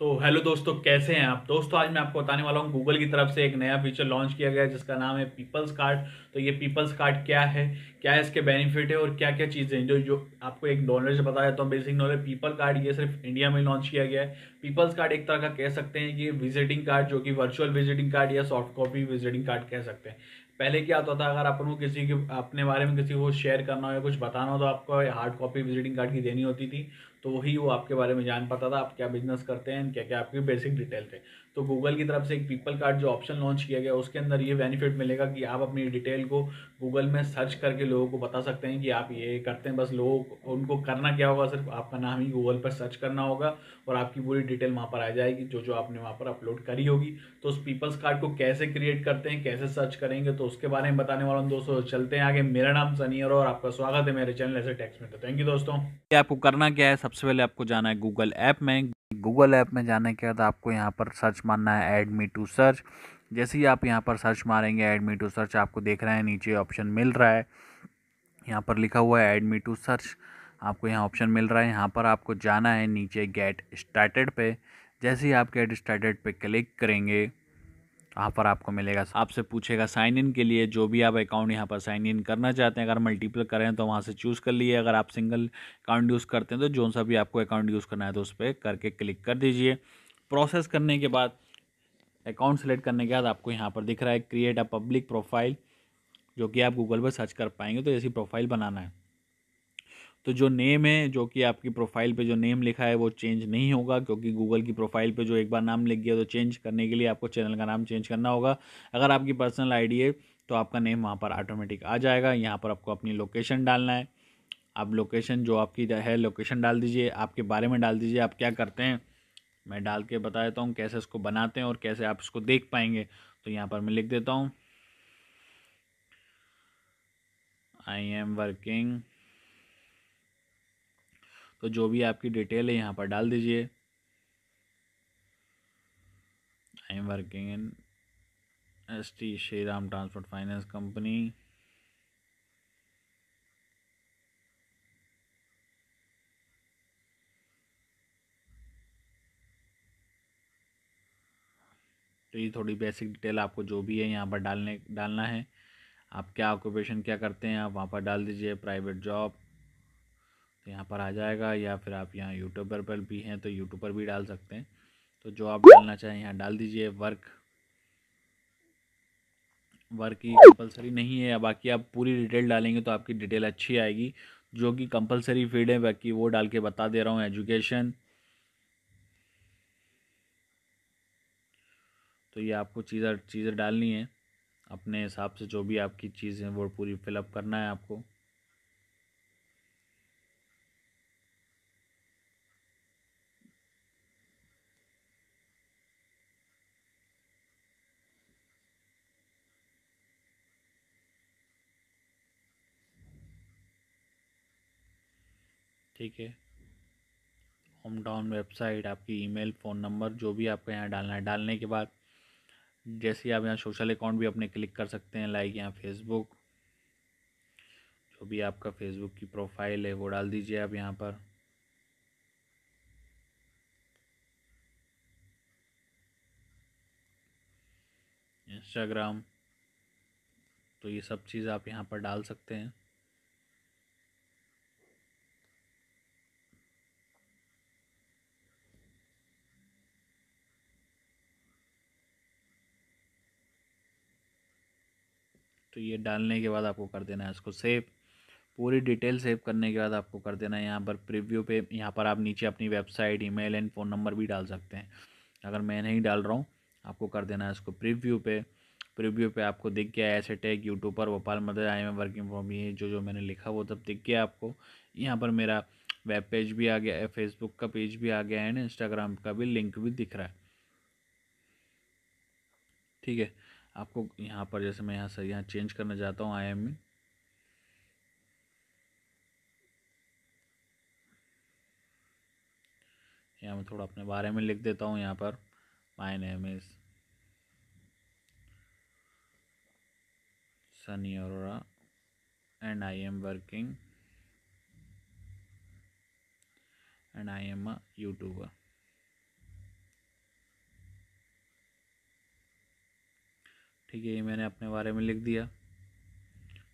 तो हेलो दोस्तों, कैसे हैं आप? दोस्तों, आज मैं आपको बताने वाला हूँ गूगल की तरफ़ से एक नया फीचर लॉन्च किया गया है, जिसका नाम है पीपल्स कार्ड तो ये पीपल्स कार्ड क्या है? क्या है इसके बेनिफिट है और क्या क्या चीज़ें हैं? जो जो आपको एक नॉलेज बताया तो बेसिक नॉलेज पीपल कार्ड ये सिर्फ़ इंडिया में लॉन्च किया गया है। पीपल्स कार्ड एक तरह का कह सकते हैं कि विजिटिंग कार्ड जो कि वर्चुअल विजिटिंग कार्ड या सॉफ्ट कॉपी विजिटिंग कार्ड कह सकते हैं। पहले क्या होता था, अगर अपन को किसी के, अपने बारे में किसी को शेयर करना हो या कुछ बताना हो तो आपको हार्ड कॉपी विजिटिंग कार्ड की देनी होती थी। तो वही वो आपके बारे में जान पाता था, आप क्या बिज़नेस करते हैं क्या क्या आपकी बेसिक डिटेल थे। तो गूगल की तरफ़ से एक पीपल कार्ड जो ऑप्शन लॉन्च किया गया, उसके अंदर ये बेनिफिट मिलेगा कि आप अपनी डिटेल को गूगल में सर्च करके लोगों को बता सकते हैं कि आप ये करते हैं, बस लोगों, उनको करना क्या होगा, सिर्फ़ आपका नाम ही गूगल पर सर्च करना होगा और आपकी पूरी डिटेल वहाँ पर आ जाएगी, जो जो आपने वहाँ पर अपलोड करी होगी। तो उस पीपल्स कार्ड को कैसे क्रिएट करते हैं, कैसे सर्च करेंगे तो उसके बारे में बताने वाला हूँ दोस्तों। चलते हैं आगे। मेरा नाम सनीर और आपका स्वागत है मेरे चैनल ऐसे टेक्स में। तो थैंक यू दोस्तों। आपको करना क्या है सबसे पहले आपको जाना है गूगल ऐप में। गूगल ऐप में जाने के बाद आपको यहाँ पर सर्च मारना है ऐड मी टू सर्च जैसे ही आप यहाँ पर सर्च मारेंगे ऐड मी टू सर्च आपको देख रहे हैं, नीचे ऑप्शन मिल रहा है। यहाँ पर लिखा हुआ है ऐड मी टू सर्च आपको यहाँ ऑप्शन मिल रहा है। यहाँ पर आपको जाना है नीचे गेट स्टार्टेड पे। जैसे ही आप गेट स्टार्टेड पे क्लिक करेंगे वहाँ पर आपको मिलेगा। आपसे पूछेगा साइन इन के लिए, जो भी आप अकाउंट यहाँ पर साइन इन करना चाहते हैं, अगर मल्टीपल करें तो वहाँ से चूज़ कर लिए अगर आप सिंगल अकाउंट यूज़ करते हैं तो जो सा भी आपको अकाउंट यूज़ करना है तो उस पर करके क्लिक कर दीजिए। प्रोसेस करने के बाद अकाउंट सेलेक्ट करने के बाद आपको यहाँ पर दिख रहा है क्रिएट अ पब्लिक प्रोफ़ाइल जो कि आप गूगल पर सर्च कर पाएँगे तो ऐसी प्रोफ़ाइल बनाना है। तो जो नेम है, जो कि आपकी प्रोफ़ाइल पे जो नेम लिखा है, वो चेंज नहीं होगा, क्योंकि गूगल की प्रोफ़ाइल पे जो एक बार नाम लिख गया तो चेंज करने के लिए आपको चैनल का नाम चेंज करना होगा। अगर आपकी पर्सनल आईडी है तो आपका नेम वहाँ पर ऑटोमेटिक आ जाएगा। यहाँ पर आपको अपनी लोकेशन डालना है। आप लोकेशन जो आपकी है लोकेशन डाल दीजिए, आपके बारे में डाल दीजिए, आप क्या करते हैं? मैं डाल के बता देता हूँ कैसे इसको बनाते हैं और कैसे आप इसको देख पाएँगे। तो यहाँ पर मैं लिख देता हूँ। आई एम वर्किंग तो जो भी आपकी डिटेल है यहाँ पर डाल दीजिए। I am working in S T Shriram Transport Finance Company तो ये थोड़ी बेसिक डिटेल आपको जो भी है यहाँ पर डालने, डालना है। आप क्या ऑक्यूपेशन क्या करते हैं आप वहाँ पर डाल दीजिए प्राइवेट जॉब तो यहाँ पर आ जाएगा या फिर आप यहाँ यूट्यूबर पर भी हैं तो यूट्यूब पर भी डाल सकते हैं। तो जो आप डालना चाहें, यहाँ डाल दीजिए वर्क वर्क की कंपलसरी नहीं है बाकी आप पूरी डिटेल डालेंगे तो आपकी डिटेल अच्छी आएगी। जो कि कंपलसरी फ़ील्ड है, बाकी वो डाल के बता दे रहा हूँ एजुकेशन तो ये आपको चीज़ें चीज़ें डालनी है। अपने हिसाब से जो भी आपकी चीज़ें वो पूरी फिलअप करना है आपको। ठीक है। होम टाउन वेबसाइट आपकी ईमेल फ़ोन नंबर जो भी आपको यहाँ डालना है। डालने के बाद जैसे आप यहाँ सोशल अकाउंट भी अपने क्लिक कर सकते हैं लाइक यहाँ फेसबुक जो भी आपका फेसबुक की प्रोफ़ाइल है, वो डाल दीजिए आप यहाँ पर। इंस्टाग्राम तो ये सब चीज़ आप यहाँ पर डाल सकते हैं। तो ये डालने के बाद आपको कर देना है इसको सेव पूरी डिटेल सेव करने के बाद आपको कर देना है यहाँ पर प्रीव्यू पे. यहाँ पर आप नीचे अपनी website email and phone number भी डाल सकते हैं. अगर मैं नहीं डाल रहा हूँ, आपको कर देना है इसको प्रीव्यू पे. प्रीव्यू पे आपको दिख गया ऐसे टैग यूट्यूब पर, Bhopal, mother I am working from ये जो जो मैंने लिखा वो तब दिख गया आपको. यहाँ पर मेरा वेब पेज भी आ गया है फेसबुक का पेज भी आ गया है एंड इंस्टाग्राम का भी लिंक भी दिख रहा है. ठीक है? आपको यहाँ पर, जैसे मैं यहाँ से यहाँ चेंज करना चाहता हूँ आई एम में यहाँ मैं थोड़ा अपने बारे में लिख देता हूँ, यहाँ पर। My name is Sunny Arora and I am working and I am a YouTuber ठीक है, ये मैंने अपने बारे में लिख दिया।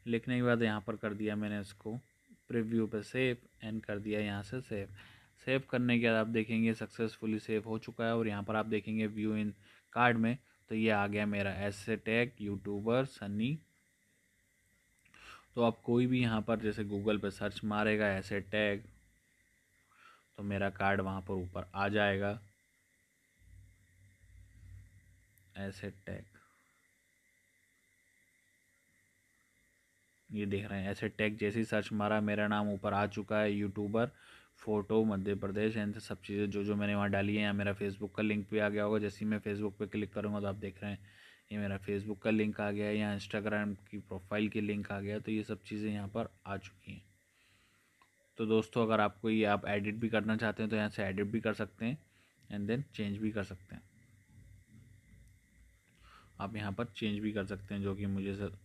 लिखने के बाद यहाँ पर कर दिया मैंने इसको। प्रिव्यू पे सेव एंड कर दिया यहाँ से सेव सेव करने के बाद आप देखेंगे सक्सेसफुली सेव हो चुका है और यहाँ पर आप देखेंगे व्यू इन कार्ड में तो ये आ गया मेरा ऐसे टैग यूट्यूबर सनी तो आप कोई भी यहाँ पर जैसे गूगल पे सर्च मारेगा ऐसे टैग तो मेरा कार्ड वहाँ पर ऊपर आ जाएगा। ऐसे टैग ये देख रहे हैं, ऐसे टैग जैसे ही सर्च मारा, मेरा नाम ऊपर आ चुका है YouTuber photo Madhya Pradesh and सब चीज़ें जो जो मैंने वहाँ डाली है, यहाँ मेरा फेसबुक का लिंक भी आ गया होगा, जैसे ही मैं फेसबुक पे क्लिक करूँगा तो आप देख रहे हैं, ये मेरा फेसबुक का लिंक आ गया है, यहाँ इंस्टाग्राम की प्रोफ़ाइल की लिंक आ गया तो ये सब चीज़ें यहाँ पर आ चुकी हैं। तो दोस्तों, अगर आपको ये आप एडिट भी करना चाहते हैं तो यहाँ से एडिट भी कर सकते हैं एंड देन चेंज भी कर सकते हैं। आप यहाँ पर चेंज भी कर सकते हैं, जो कि मुझे सर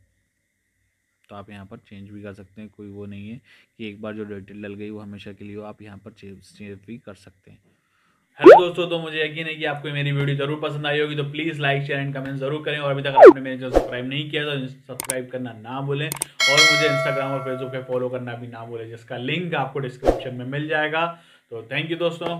तो आप यहाँ पर चेंज भी कर सकते हैं, कोई वो नहीं है कि एक बार जो डिटेल डल गई वो हमेशा के लिए आप यहाँ पर चेंज भी कर सकते हैं। हेलो दोस्तों तो मुझे यकीन है कि आपको मेरी वीडियो ज़रूर पसंद आई होगी तो please like share and comment ज़रूर करें। और अभी तक आपने मेरे चैनल सब्सक्राइब नहीं किया तो सब्सक्राइब करना ना भूलें। और मुझे इंस्टाग्राम और फेसबुक पे फॉलो करना भी ना भूलें, जिसका लिंक आपको डिस्क्रिप्शन में मिल जाएगा। तो थैंक यू दोस्तों।